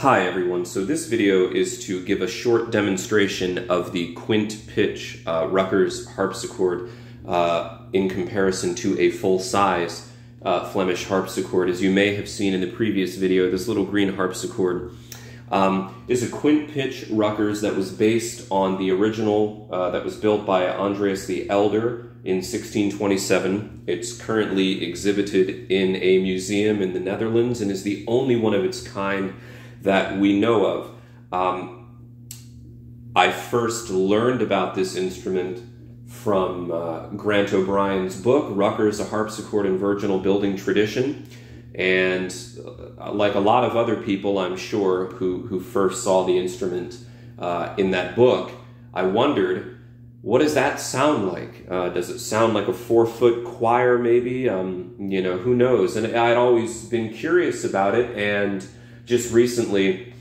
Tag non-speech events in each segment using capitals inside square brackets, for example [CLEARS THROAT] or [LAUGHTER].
Hi everyone, so this video is to give a short demonstration of the quint pitch uh, Ruckers harpsichord uh, in comparison to a full-size uh, Flemish harpsichord. As you may have seen in the previous video, this little green harpsichord um, is a quint pitch Ruckers that was based on the original uh, that was built by Andreas the Elder in 1627. It's currently exhibited in a museum in the Netherlands and is the only one of its kind that we know of. Um, I first learned about this instrument from uh, Grant O'Brien's book, Ruckers, a Harpsichord and Virginal Building Tradition. And uh, like a lot of other people, I'm sure, who, who first saw the instrument uh, in that book, I wondered, what does that sound like? Uh, does it sound like a four foot choir, maybe? Um, you know, who knows? And I'd always been curious about it. And just recently,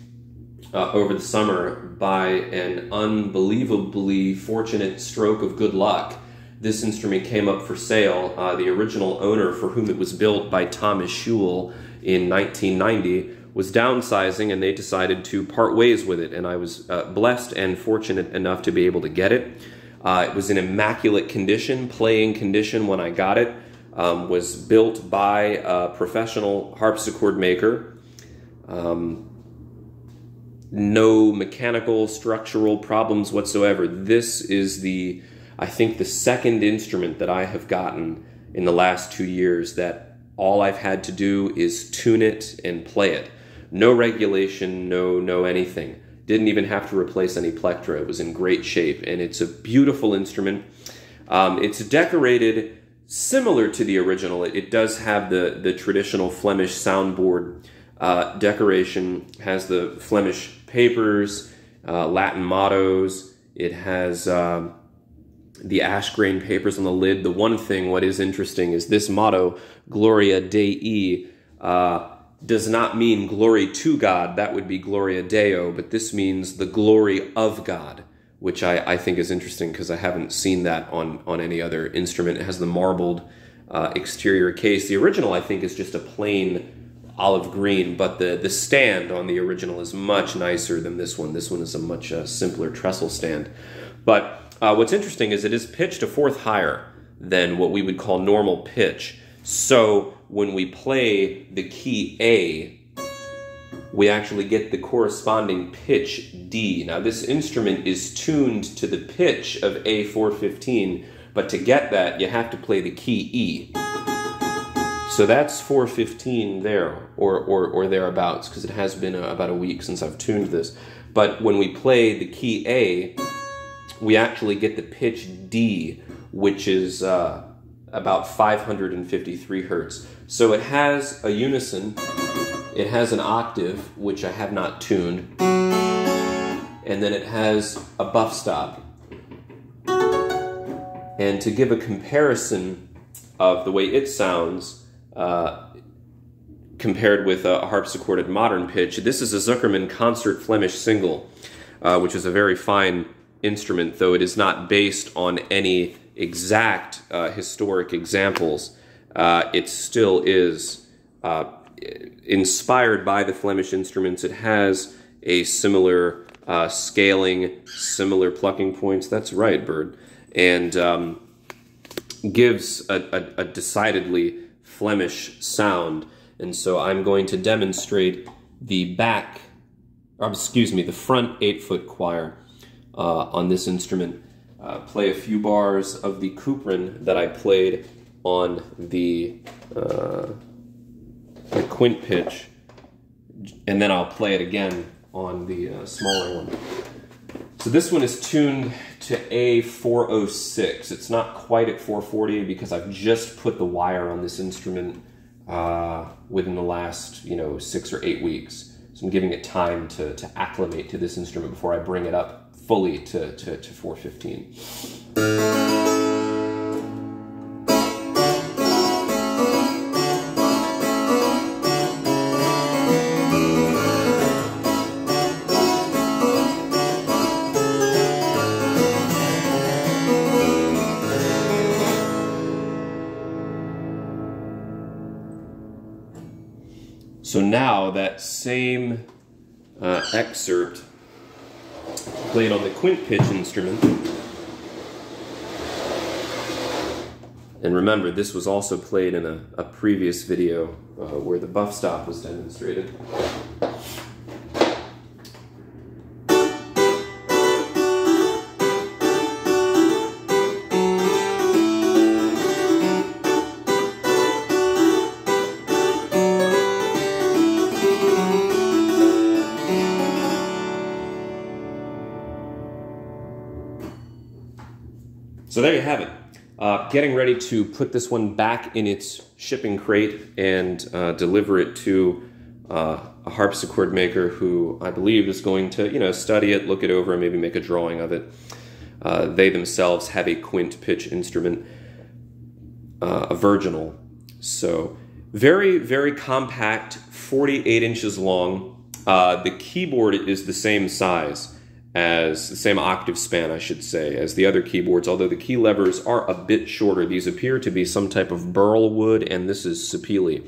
uh, over the summer, by an unbelievably fortunate stroke of good luck, this instrument came up for sale. Uh, the original owner, for whom it was built by Thomas Schul in 1990, was downsizing and they decided to part ways with it. And I was uh, blessed and fortunate enough to be able to get it. Uh, it was in immaculate condition, playing condition when I got it. Um, was built by a professional harpsichord maker um, no mechanical, structural problems whatsoever. This is the, I think, the second instrument that I have gotten in the last two years that all I've had to do is tune it and play it. No regulation, no, no anything. Didn't even have to replace any plectra. It was in great shape, and it's a beautiful instrument. Um, it's decorated similar to the original. It, it, does have the, the traditional Flemish soundboard uh, decoration has the Flemish papers, uh, Latin mottos. It has um, the ash grain papers on the lid. The one thing, what is interesting, is this motto, Gloria Dei, uh, does not mean glory to God. That would be Gloria Deo, but this means the glory of God, which I, I think is interesting because I haven't seen that on, on any other instrument. It has the marbled uh, exterior case. The original, I think, is just a plain olive green, but the, the stand on the original is much nicer than this one. This one is a much uh, simpler trestle stand. But uh, what's interesting is it is pitched a fourth higher than what we would call normal pitch. So when we play the key A, we actually get the corresponding pitch D. Now this instrument is tuned to the pitch of A415, but to get that, you have to play the key E. So that's 415 there, or, or, or thereabouts, because it has been a, about a week since I've tuned this. But when we play the key A, we actually get the pitch D, which is uh, about 553 hertz. So it has a unison, it has an octave, which I have not tuned, and then it has a buff stop. And to give a comparison of the way it sounds, uh, compared with a harpsichord at modern pitch. This is a Zuckerman concert Flemish single, uh, which is a very fine instrument, though it is not based on any exact uh, historic examples. Uh, it still is uh, inspired by the Flemish instruments. It has a similar scaling, similar plucking points. That's right, Bird. And um, gives a, a, a decidedly Flemish sound. And so I'm going to demonstrate the back, or excuse me, the front eight foot choir uh, on this instrument. Uh, play a few bars of the Couperin that I played on the, uh, the quint pitch, and then I'll play it again on the uh, smaller one. So this one is tuned to A406. It's not quite at 440 because I've just put the wire on this instrument uh, within the last, you know, six or eight weeks. So I'm giving it time to, to acclimate to this instrument before I bring it up fully to, to, to 415. So now that same uh, excerpt played on the quint pitch instrument. And remember, this was also played in a, a previous video uh, where the buff stop was demonstrated. Getting ready to put this one back in its shipping crate and uh, deliver it to uh, a harpsichord maker who I believe is going to, you know, study it, look it over, and maybe make a drawing of it. Uh, they themselves have a quint pitch instrument, uh, a virginal. So very, very compact, 48 inches long. Uh, the keyboard is the same size as the same octave span, I should say, as the other keyboards, although the key levers are a bit shorter. These appear to be some type of burl wood, and this is sapele.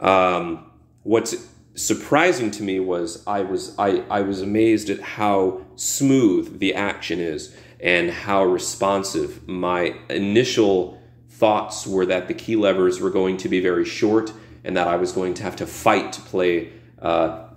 Um, what's surprising to me was I was I, I was amazed at how smooth the action is and how responsive. My initial thoughts were that the key levers were going to be very short and that I was going to have to fight to play uh,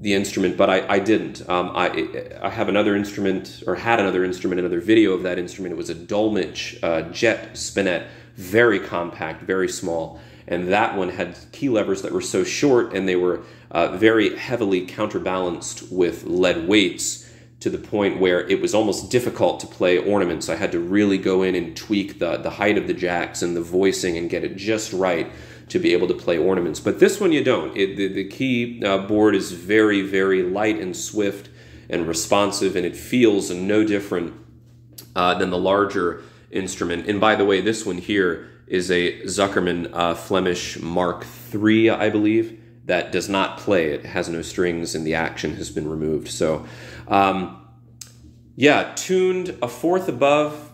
the instrument, but I, I didn't. Um, I, I have another instrument, or had another instrument, another video of that instrument. It was a Dolmetsch uh, jet spinet, very compact, very small. And that one had key levers that were so short and they were uh, very heavily counterbalanced with lead weights to the point where it was almost difficult to play ornaments. I had to really go in and tweak the, the height of the jacks and the voicing and get it just right to be able to play ornaments. But this one you don't. It, the, the key uh, board is very, very light and swift and responsive, and it feels no different uh, than the larger instrument. And by the way, this one here is a Zuckerman uh, Flemish Mark III, I believe, that does not play. It has no strings, and the action has been removed. So, um, yeah, tuned a fourth above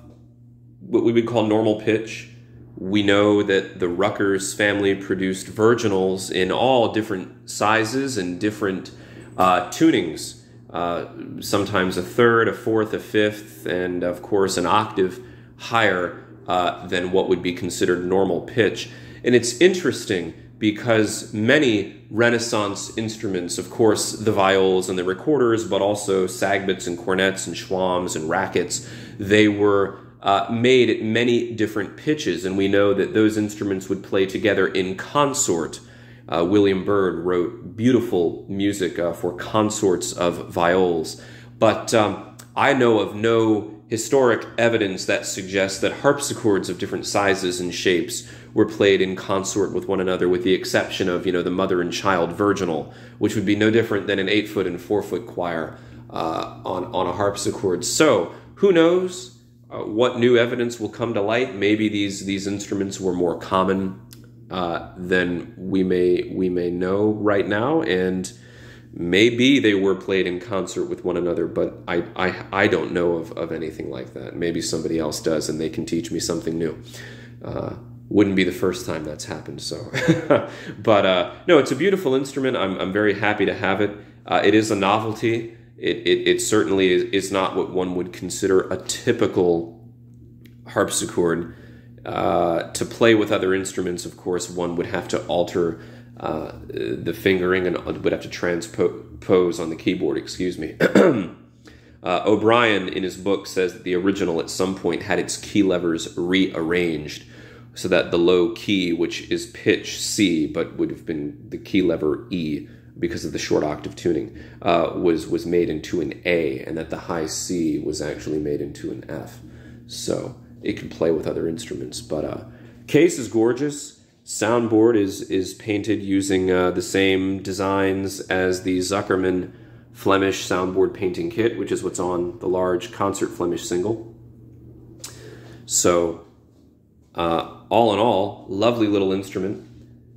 what we would call normal pitch we know that the Ruckers family produced virginals in all different sizes and different uh, tunings. Uh, sometimes a third, a fourth, a fifth, and of course an octave higher uh, than what would be considered normal pitch. And it's interesting because many Renaissance instruments, of course, the viols and the recorders, but also sagbutts and cornets and shawms and rackets, they were uh, made at many different pitches, and we know that those instruments would play together in consort. Uh, William Byrd wrote beautiful music uh, for consorts of viols, but um, I know of no historic evidence that suggests that harpsichords of different sizes and shapes were played in consort with one another, with the exception of, you know, the mother and child virginal, which would be no different than an eight foot and four foot choir uh, on, on a harpsichord. So, who knows? Uh, what new evidence will come to light? Maybe these these instruments were more common uh, than we may we may know right now, and maybe they were played in concert with one another. But I I, I don't know of, of anything like that. Maybe somebody else does, and they can teach me something new. Uh, wouldn't be the first time that's happened. So, [LAUGHS] but uh, no, it's a beautiful instrument. I'm I'm very happy to have it. Uh, it is a novelty it, it, it certainly is, is, not what one would consider a typical harpsichord. Uh, to play with other instruments, of course, one would have to alter uh, the fingering and would have to transpose on the keyboard, excuse me. [CLEARS THROAT] uh, O'Brien, in his book, says that the original at some point had its key levers rearranged so that the low key, which is pitch C, but would have been the key lever E, because of the short octave tuning, uh, was was made into an A, and that the high C was actually made into an F. So it can play with other instruments. But uh, case is gorgeous. Soundboard is is painted using uh, the same designs as the Zuckerman Flemish soundboard painting kit, which is what's on the large concert Flemish single. So, uh, all in all, lovely little instrument.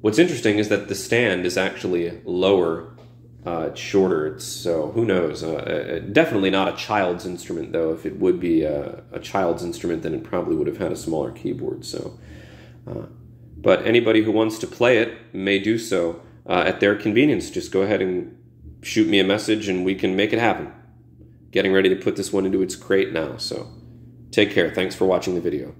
What's interesting is that the stand is actually lower, uh, it's shorter. It's, so who knows? Uh, uh, definitely not a child's instrument, though. If it would be a, a, child's instrument, then it probably would have had a smaller keyboard. So, uh, but anybody who wants to play it may do so uh, at their convenience. Just go ahead and shoot me a message and we can make it happen. Getting ready to put this one into its crate now. So take care. Thanks for watching the video.